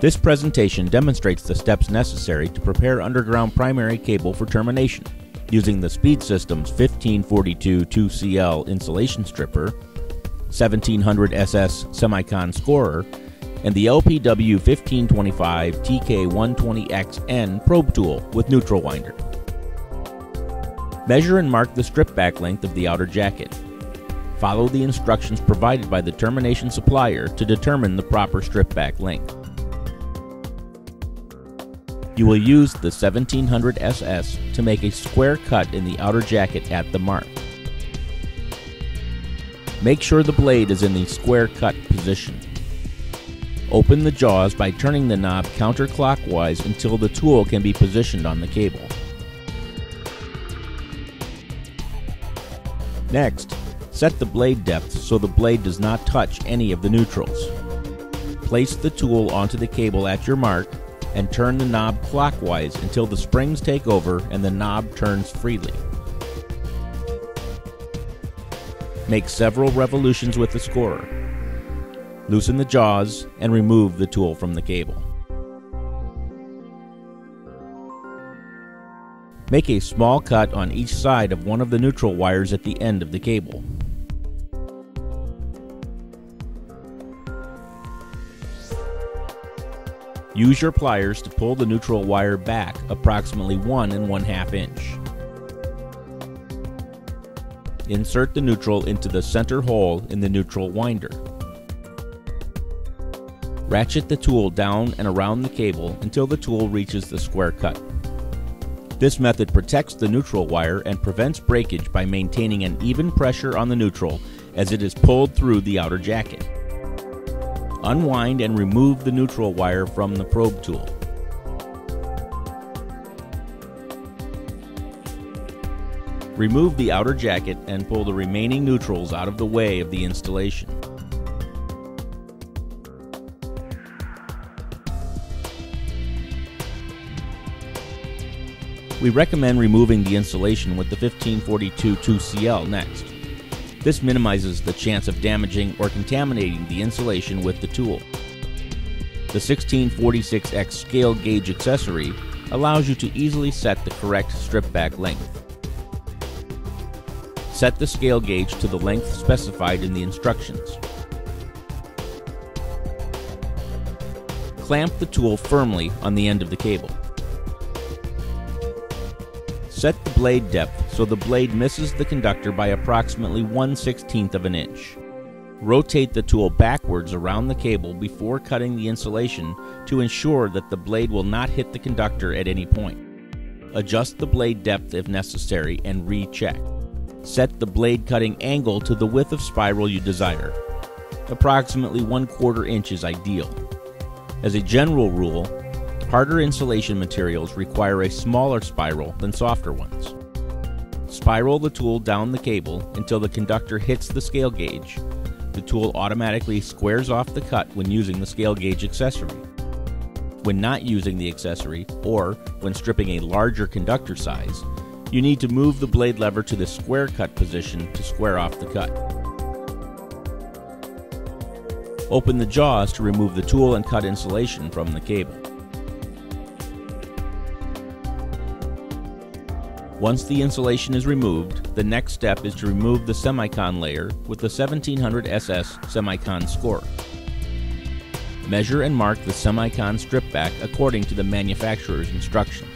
This presentation demonstrates the steps necessary to prepare underground primary cable for termination using the Speed Systems 1542 2CL insulation stripper, 1700 SS Semicon scorer, and the LPW 1525 TK120XN probe tool with neutral winder. Measure and mark the strip back length of the outer jacket. Follow the instructions provided by the termination supplier to determine the proper strip back length. You will use the 1700 SS to make a square cut in the outer jacket at the mark. Make sure the blade is in the square cut position. Open the jaws by turning the knob counterclockwise until the tool can be positioned on the cable. Next, set the blade depth so the blade does not touch any of the neutrals. Place the tool onto the cable at your mark and turn the knob clockwise until the springs take over and the knob turns freely. Make several revolutions with the scorer. Loosen the jaws and remove the tool from the cable. Make a small cut on each side of one of the neutral wires at the end of the cable. Use your pliers to pull the neutral wire back approximately one and one half inch. Insert the neutral into the center hole in the neutral winder. Ratchet the tool down and around the cable until the tool reaches the square cut. This method protects the neutral wire and prevents breakage by maintaining an even pressure on the neutral as it is pulled through the outer jacket. Unwind and remove the neutral wire from the probe tool. Remove the outer jacket and pull the remaining neutrals out of the way of the installation. We recommend removing the insulation with the 1542 2CL next. This minimizes the chance of damaging or contaminating the insulation with the tool. The 1646X scale gauge accessory allows you to easily set the correct strip back length. Set the scale gauge to the length specified in the instructions. Clamp the tool firmly on the end of the cable. Set the blade depth so the blade misses the conductor by approximately 1 16th of an inch. Rotate the tool backwards around the cable before cutting the insulation to ensure that the blade will not hit the conductor at any point. Adjust the blade depth if necessary and recheck. Set the blade cutting angle to the width of spiral you desire. Approximately 1 quarter inch is ideal. As a general rule, Harder insulation materials require a smaller spiral than softer ones. Spiral the tool down the cable until the conductor hits the scale gauge. The tool automatically squares off the cut when using the scale gauge accessory. When not using the accessory, or when stripping a larger conductor size, you need to move the blade lever to the square cut position to square off the cut. Open the jaws to remove the tool and cut insulation from the cable. Once the insulation is removed, the next step is to remove the semicon layer with the 1700 SS semicon score. Measure and mark the semicon strip back according to the manufacturer's instructions.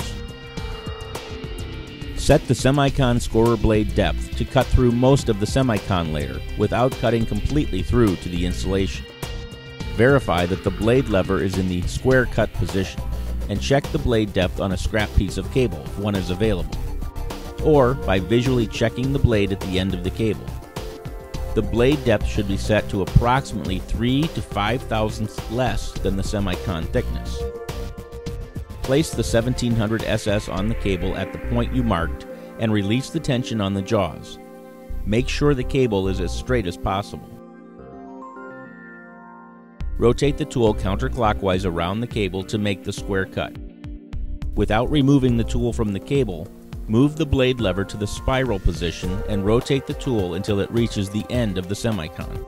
Set the semicon scorer blade depth to cut through most of the semicon layer without cutting completely through to the insulation. Verify that the blade lever is in the square cut position and check the blade depth on a scrap piece of cable if one is available or by visually checking the blade at the end of the cable. The blade depth should be set to approximately 3 to 5 thousandths less than the semicon thickness. Place the 1700 SS on the cable at the point you marked and release the tension on the jaws. Make sure the cable is as straight as possible. Rotate the tool counterclockwise around the cable to make the square cut. Without removing the tool from the cable, Move the blade lever to the spiral position and rotate the tool until it reaches the end of the semicon.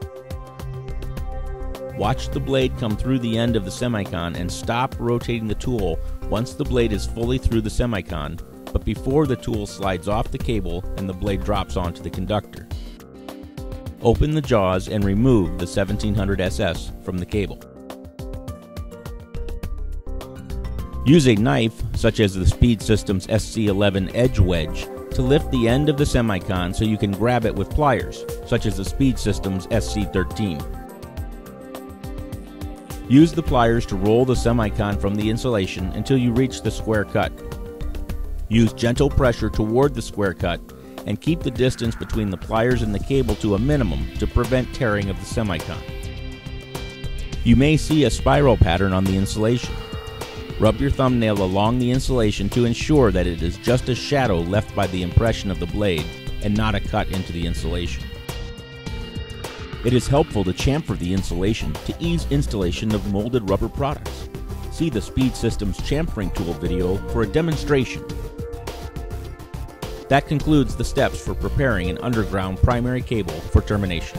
Watch the blade come through the end of the semicon and stop rotating the tool once the blade is fully through the semicon, but before the tool slides off the cable and the blade drops onto the conductor. Open the jaws and remove the 1700 SS from the cable. Use a knife, such as the Speed Systems SC11 Edge Wedge, to lift the end of the semicon so you can grab it with pliers, such as the Speed Systems SC13. Use the pliers to roll the semicon from the insulation until you reach the square cut. Use gentle pressure toward the square cut and keep the distance between the pliers and the cable to a minimum to prevent tearing of the semicon. You may see a spiral pattern on the insulation. Rub your thumbnail along the insulation to ensure that it is just a shadow left by the impression of the blade and not a cut into the insulation. It is helpful to chamfer the insulation to ease installation of molded rubber products. See the Speed Systems chamfering tool video for a demonstration. That concludes the steps for preparing an underground primary cable for termination.